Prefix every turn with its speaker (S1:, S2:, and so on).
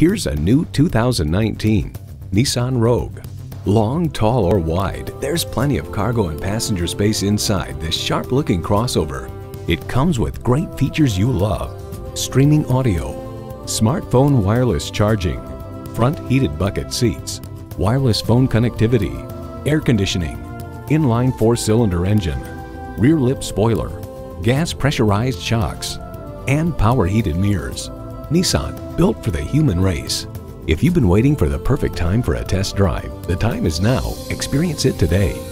S1: Here's a new 2019 Nissan Rogue. Long, tall, or wide, there's plenty of cargo and passenger space inside this sharp-looking crossover. It comes with great features you love. Streaming audio, smartphone wireless charging, front heated bucket seats, wireless phone connectivity, air conditioning, inline four-cylinder engine, rear lip spoiler, gas pressurized shocks, and power heated mirrors. Nissan, built for the human race. If you've been waiting for the perfect time for a test drive, the time is now. Experience it today.